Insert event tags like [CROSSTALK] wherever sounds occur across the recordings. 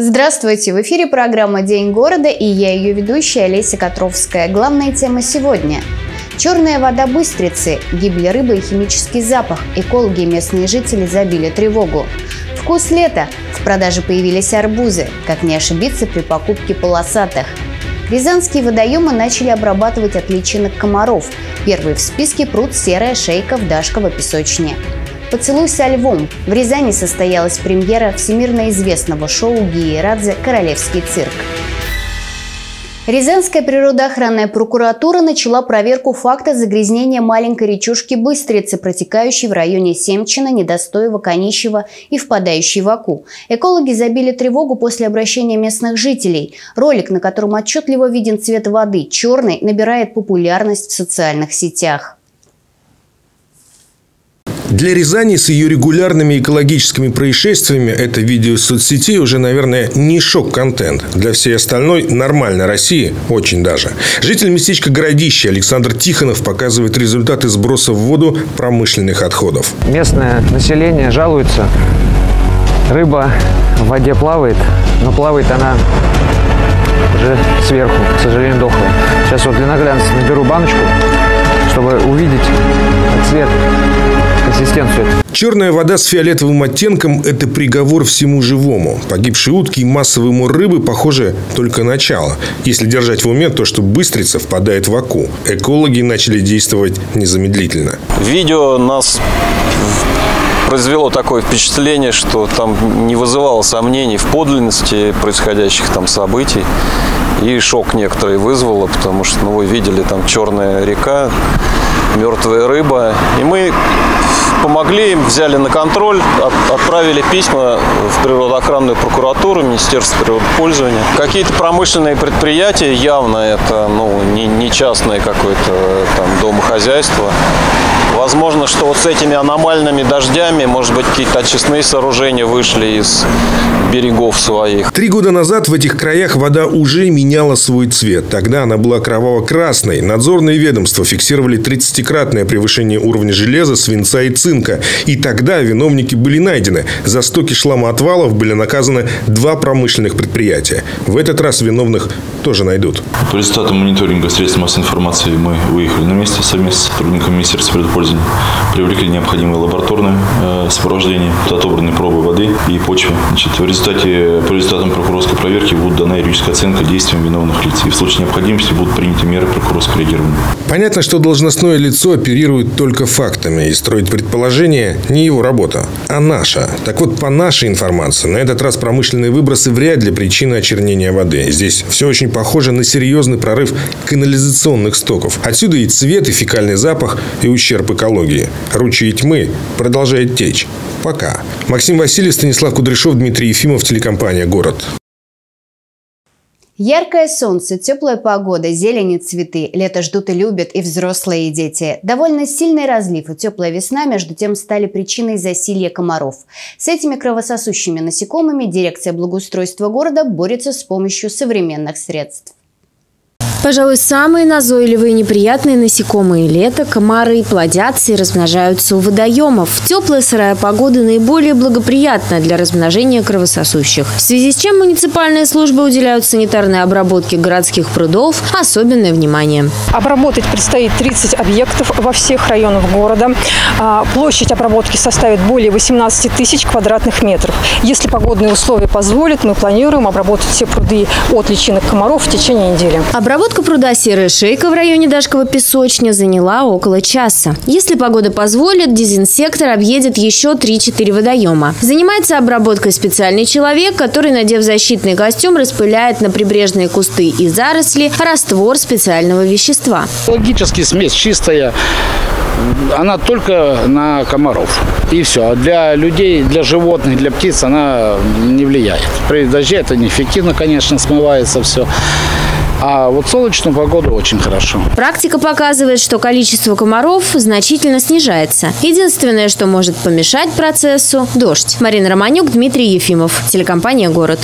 Здравствуйте! В эфире программа «День города» и я ее ведущая Олеся Котровская. Главная тема сегодня – Черная вода Быстрицы, гибель рыбы и химический запах. Экологи и местные жители забили тревогу. Вкус лета. В продаже появились арбузы. Как не ошибиться при покупке полосатых. Рязанские водоемы начали обрабатывать от личинок комаров. Первый в списке пруд «Серая шейка» в Дашково песочне. «Поцелуй со львом». В Рязани состоялась премьера всемирно известного шоу Гии Радзе «Королевский цирк». Рязанская природоохранная прокуратура начала проверку факта загрязнения маленькой речушки Быстрицы, протекающей в районе Семчина, Недостоева, Конищева и впадающей в Аку. Экологи забили тревогу после обращения местных жителей. Ролик, на котором отчетливо виден цвет воды, черный, набирает популярность в социальных сетях. Для Рязани с ее регулярными экологическими происшествиями это видео из соцсетей уже, наверное, не шок-контент. Для всей остальной нормальной России очень даже. Житель местечка Городище Александр Тихонов показывает результаты сброса в воду промышленных отходов. Местное население жалуется. Рыба в воде плавает, но плавает она уже сверху, к сожалению, дохлая. Сейчас вот для наглядности наберу баночку, чтобы увидеть цвет консистенцию. Черная вода с фиолетовым оттенком – это приговор всему живому. Погибшие утки и массовый мор рыбы, похоже, только начало. Если держать в уме то, что быстрица впадает в оку. Экологи начали действовать незамедлительно. Видео нас произвело такое впечатление, что там не вызывало сомнений в подлинности происходящих там событий. И шок некоторые вызвало, потому что ну, вы видели там черная река, мертвая рыба. И мы помогли им, взяли на контроль, отправили письма в природоохранную прокуратуру, Министерство природопользования. Какие-то промышленные предприятия, явно это ну, не, не частное какое-то там домохозяйство. Возможно, что вот с этими аномальными дождями, может быть, какие-то очистные сооружения вышли из берегов своих. Три года назад в этих краях вода уже меняла свой цвет. Тогда она была кроваво-красной. Надзорные ведомства фиксировали 30-кратное превышение уровня железа, свинца и цинка. И тогда виновники были найдены. За 100 кишламоотвалов были наказаны два промышленных предприятия. В этот раз виновных тоже найдут. По результатам мониторинга средств массовой информации мы выехали на месте совместно с сотрудниками Министерства предпользования, привлекли необходимые лабораторные э, сопровождения, отобраны пробы воды и почвы. Значит, в результате, по результатам прокурорской проверки будет дана юридическая оценка действиям виновных лиц. И в случае необходимости будут приняты меры прокурорского реагирования. Понятно, что должностное лицо оперирует только фактами, и строить предположения не его работа, а наша. Так вот, по нашей информации, на этот раз промышленные выбросы вряд ли причина очернения воды. Здесь все очень похоже на серьезный прорыв канализационных стоков. Отсюда и цвет, и фекальный запах, и ущерб экологии. Ручьи тьмы продолжает течь. Пока. Максим Васильев, Станислав Кудряшов, Дмитрий Ефимов, телекомпания «Город». Яркое солнце, теплая погода, зелень и цветы. Лето ждут и любят и взрослые, и дети. Довольно сильный разлив и теплая весна, между тем, стали причиной засилья комаров. С этими кровососущими насекомыми дирекция благоустройства города борется с помощью современных средств. Пожалуй, самые назойливые и неприятные насекомые лета – комары плодятся и размножаются у водоемов. Теплая сырая погода наиболее благоприятна для размножения кровососущих. В связи с чем муниципальные службы уделяют санитарной обработке городских прудов особенное внимание. Обработать предстоит 30 объектов во всех районах города. А, площадь обработки составит более 18 тысяч квадратных метров. Если погодные условия позволят, мы планируем обработать все пруды от личинок комаров в течение недели. Обработка Обработка пруда «Серая шейка» в районе Дашкова песочня заняла около часа. Если погода позволит, дезинсектор объедет еще 3-4 водоема. Занимается обработкой специальный человек, который, надев защитный костюм, распыляет на прибрежные кусты и заросли раствор специального вещества. Логически смесь чистая, она только на комаров. И все. А для людей, для животных, для птиц она не влияет. При дожде это неэффективно, конечно, смывается все. А вот солнечную погоду очень хорошо. Практика показывает, что количество комаров значительно снижается. Единственное, что может помешать процессу – дождь. Марина Романюк, Дмитрий Ефимов. Телекомпания «Город».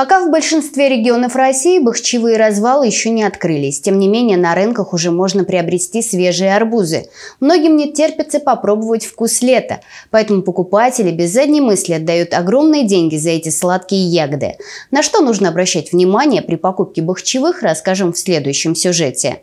Пока в большинстве регионов России бахчевые развалы еще не открылись. Тем не менее, на рынках уже можно приобрести свежие арбузы. Многим не терпится попробовать вкус лета, поэтому покупатели без задней мысли отдают огромные деньги за эти сладкие ягоды. На что нужно обращать внимание при покупке бахчевых, расскажем в следующем сюжете.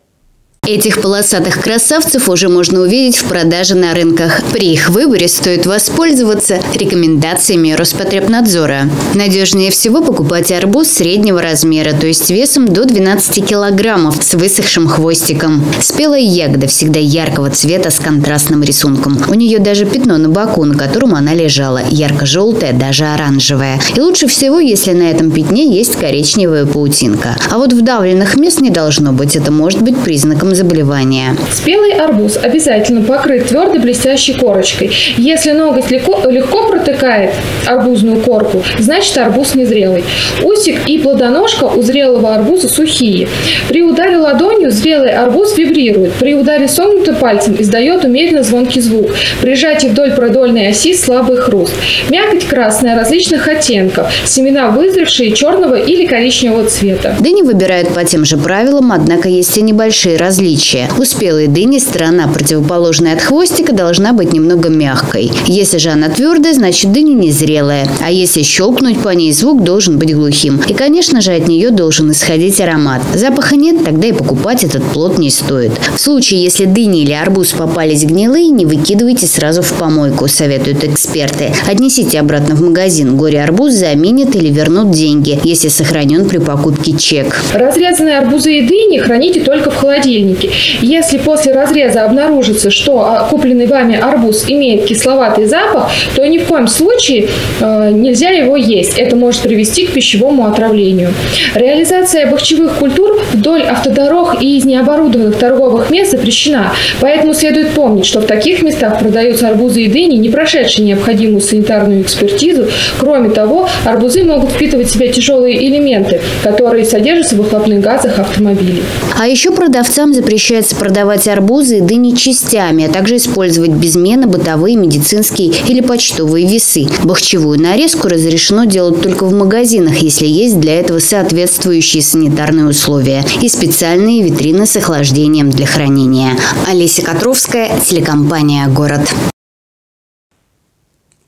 Этих полосатых красавцев уже можно увидеть в продаже на рынках. При их выборе стоит воспользоваться рекомендациями Роспотребнадзора. Надежнее всего покупать арбуз среднего размера, то есть весом до 12 килограммов с высохшим хвостиком. Спелая ягода всегда яркого цвета с контрастным рисунком. У нее даже пятно на боку, на котором она лежала, ярко-желтое, даже оранжевое. И лучше всего, если на этом пятне есть коричневая паутинка. А вот вдавленных мест не должно быть. Это может быть признаком заболевания. Спелый арбуз обязательно покрыт твердой блестящей корочкой. Если ноготь легко, легко протыкает арбузную корку, значит арбуз незрелый. Усик и плодоножка у зрелого арбуза сухие. При ударе ладонью зрелый арбуз вибрирует. При ударе согнутым пальцем издает умеренно звонкий звук. При сжатии вдоль продольной оси слабый хруст. Мякоть красная различных оттенков. Семена вызревшие черного или коричневого цвета. Дыни выбирают по тем же правилам, однако есть и небольшие различия различия. У спелой дыни сторона, противоположная от хвостика, должна быть немного мягкой. Если же она твердая, значит дыня незрелая. А если щелкнуть по ней, звук должен быть глухим. И, конечно же, от нее должен исходить аромат. Запаха нет, тогда и покупать этот плод не стоит. В случае, если дыни или арбуз попались гнилые, не выкидывайте сразу в помойку, советуют эксперты. Отнесите обратно в магазин. Горе-арбуз заменят или вернут деньги, если сохранен при покупке чек. Разрезанные арбузы и дыни храните только в холодильнике холодильнике. Если после разреза обнаружится, что а, купленный вами арбуз имеет кисловатый запах, то ни в коем случае э, нельзя его есть. Это может привести к пищевому отравлению. Реализация бахчевых культур вдоль автодорог и из необорудованных торговых мест запрещена. Поэтому следует помнить, что в таких местах продаются арбузы и дыни, не прошедшие необходимую санитарную экспертизу. Кроме того, арбузы могут впитывать в себя тяжелые элементы, которые содержатся в выхлопных газах автомобилей. А еще продавцам запрещается продавать арбузы и дыни частями, а также использовать безменно бытовые, медицинские или почтовые весы. Бахчевую нарезку разрешено делать только в магазинах, если есть для этого соответствующие санитарные условия и специальные витрины с охлаждением для хранения. Олеся Котровская, телекомпания «Город».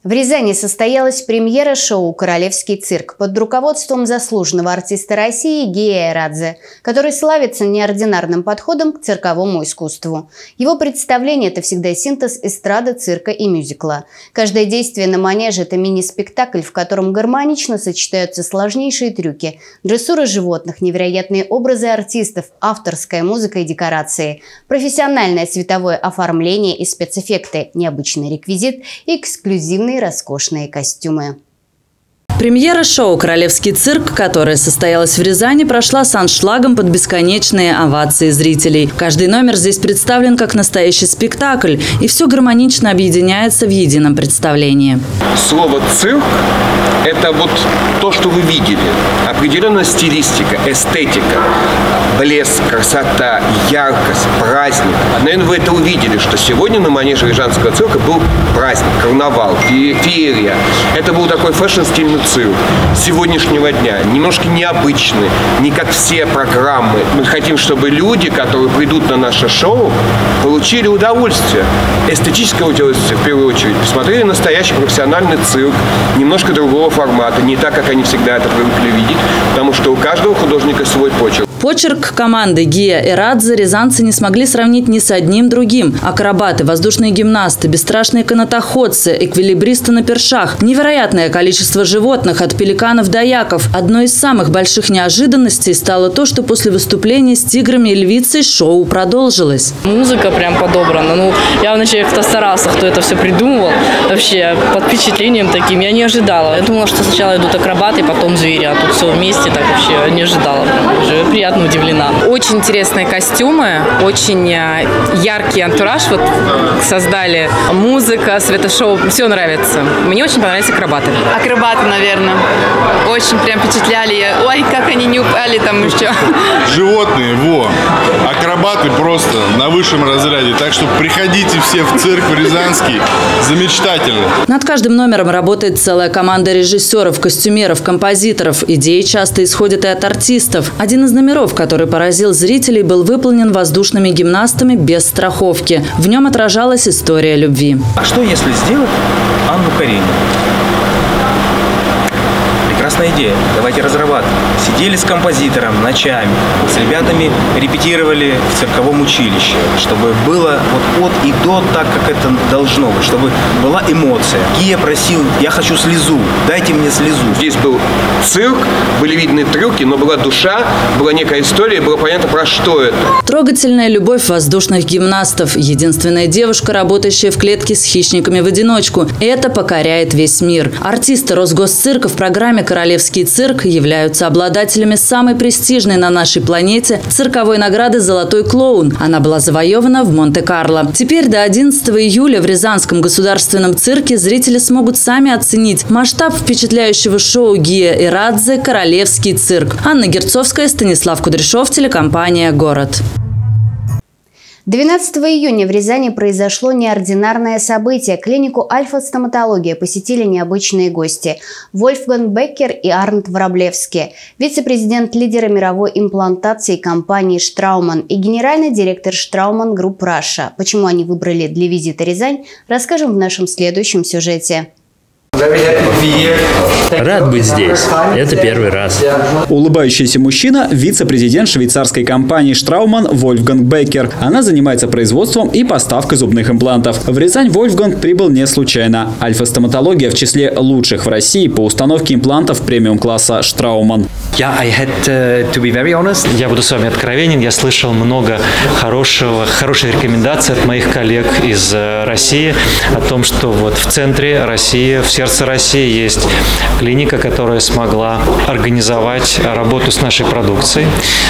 В Рязани состоялась премьера шоу «Королевский цирк» под руководством заслуженного артиста России Гея Радзе, который славится неординарным подходом к цирковому искусству. Его представление – это всегда синтез эстрады, цирка и мюзикла. Каждое действие на манеже – это мини-спектакль, в котором гармонично сочетаются сложнейшие трюки, дрессура животных, невероятные образы артистов, авторская музыка и декорации, профессиональное световое оформление и спецэффекты, необычный реквизит и эксклюзивный длинные роскошные костюмы. Премьера шоу «Королевский цирк», которая состоялась в Рязани, прошла с аншлагом под бесконечные овации зрителей. Каждый номер здесь представлен как настоящий спектакль, и все гармонично объединяется в едином представлении. Слово «цирк» – это вот то, что вы видели. Определенная стилистика, эстетика, блеск, красота, яркость, праздник. Наверное, вы это увидели, что сегодня на манеже Рязанского цирка был праздник, карнавал, феерия. Это был такой фэшн-стильный цирк сегодняшнего дня. Немножко необычный, не как все программы. Мы хотим, чтобы люди, которые придут на наше шоу, получили удовольствие. Эстетическое удовольствие, в первую очередь. Посмотрели настоящий профессиональный цирк, немножко другого формата, не так, как они всегда это привыкли видеть, потому что у каждого художника свой почерк. Почерк команды Гия и Радзе рязанцы не смогли сравнить ни с одним другим. Акробаты, воздушные гимнасты, бесстрашные канатоходцы, эквилибристы на першах, невероятное количество животных от пеликанов до яков. Одной из самых больших неожиданностей стало то, что после выступления с тиграми и львицей шоу продолжилось. Музыка прям подобрана. Ну, явно человек кто старался, кто это все придумывал. Вообще под впечатлением таким я не ожидала. Я думала, что сначала идут акробаты, потом звери, а тут все вместе так вообще не ожидала. Прям. Приятно приятно удивлена. Очень интересные костюмы, очень э, яркий антураж вот создали. Музыка, светошоу, все нравится. Мне очень понравились акробаты. Акробаты, наверное. Очень прям впечатляли. Ой, как они не упали там еще. [LAUGHS] Животные, во. Акробаты просто на высшем разряде. Так что приходите все в цирк в Рязанский. Замечательно. Над каждым номером работает целая команда режиссеров, костюмеров, композиторов. Идеи часто исходят и от артистов. Один из номеров, который поразил зрителей, был выполнен воздушными гимнастами без страховки. В нем отражалась история любви. А что если сделать Анну Каренину? Прекрасная идея. Давайте разрабатывать. Сидели с композитором ночами, с ребятами репетировали в цирковом училище, чтобы было вот от и до так, как это должно быть, чтобы была эмоция. Гия просил, я хочу слезу, дайте мне слезу. Здесь был цирк, были видны трюки, но была душа, была некая история, было понятно, про что это. Трогательная любовь воздушных гимнастов. Единственная девушка, работающая в клетке с хищниками в одиночку. Это покоряет весь мир. Артисты Росгосцирка в программе «Королевский цирк» являются обладателями самой престижной на нашей планете цирковой награды «Золотой клоун». Она была завоевана в Монте-Карло. Теперь до 11 июля в Рязанском государственном цирке зрители смогут сами оценить масштаб впечатляющего шоу Гии Эрадзе «Королевский цирк». Анна Герцовская, Станислав Кудряшов, телекомпания «Город». 12 июня в Рязани произошло неординарное событие. Клинику Альфа-стоматология посетили необычные гости – Вольфганг Беккер и Арнт Враблевский, вице-президент лидера мировой имплантации компании «Straumann» и генеральный директор «Straumann Group Russia». Почему они выбрали для визита Рязань, расскажем в нашем следующем сюжете. Рад быть здесь. Это первый раз. Улыбающийся мужчина – вице-президент швейцарской компании «Штрауман» Вольфганг Беккер. Она занимается производством и поставкой зубных имплантов. В Рязань Вольфганг прибыл не случайно. Альфа-стоматология в числе лучших в России по установке имплантов премиум-класса «Штрауман». Я буду с вами откровенен. Я слышал много хорошего, хороших рекомендаций от моих коллег из э, России о том, что вот в центре России, в сердце России есть клиника, которая смогла организовать работу с нашей продукцией.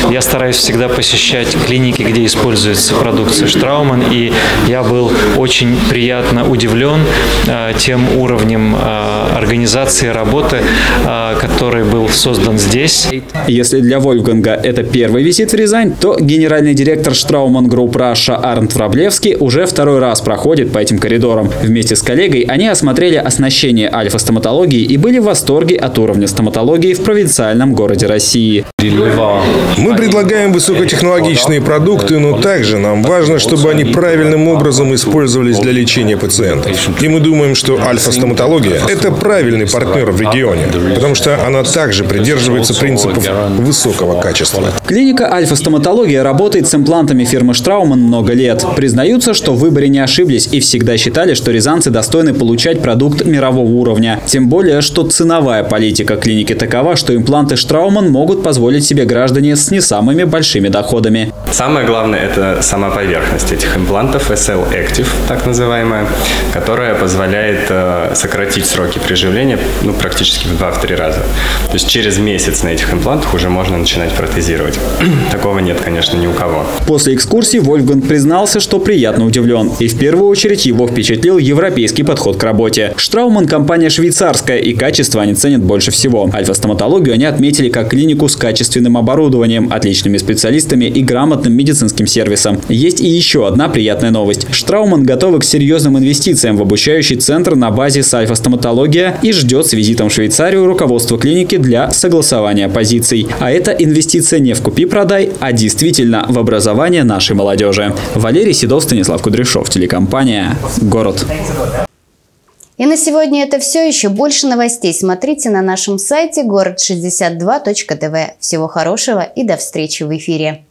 Я стараюсь всегда посещать клиники, где используется продукция Straumann, и я был очень приятно удивлен э, тем уровнем э, организации работы, э, который был создан здесь. Если для Вольфганга это первый визит в Рязань, то генеральный директор Straumann Group Russia Арнт Враблевский уже второй раз проходит по этим коридорам. Вместе с коллегой они осмотрели оснащение альфа-стоматологии и были в восторге от уровня стоматологии в провинциальном городе России. Мы предлагаем высокотехнологичные продукты, но также нам важно, чтобы они правильным образом использовались для лечения пациентов. И мы думаем, что альфа-стоматология – это правильный партнер в регионе, потому что она также придерживается принципов высокого качества. Клиника Альфа-стоматология работает с имплантами фирмы Штрауман много лет. Признаются, что в выборе не ошиблись и всегда считали, что рязанцы достойны получать продукт мирового уровня. Тем более, что ценовая политика клиники такова, что импланты Штрауман могут позволить себе граждане с не самыми большими доходами. Самое главное – это сама поверхность этих имплантов, SL Active, так называемая, которая позволяет э, сократить сроки приживления ну, практически в 2-3 раза. То есть через месяц на этих имплантах уже можно начинать протезировать. [CLEARS THROAT] Такого нет, конечно, ни у кого. После экскурсии Вольфганг признался, что приятно удивлен. И в первую очередь его впечатлил европейский подход к работе. Штрауман – компания швейцарская, и качество они ценят больше всего. Альфа-стоматологию они отметили как клинику с качественным оборудованием, отличными специалистами и грамотным медицинским сервисом. Есть и еще одна приятная новость. Штрауман готовы к серьезным инвестициям в обучающий центр на базе с альфа-стоматология и ждет с визитом в Швейцарию руководство клиники для согласования позиций. А это инвестиция не в купи-продай, а действительно в образование нашей молодежи. Валерий Седов, Станислав Кудряшов, телекомпания «Город». И на сегодня это все. Еще больше новостей смотрите на нашем сайте город62.тв. Всего хорошего и до встречи в эфире.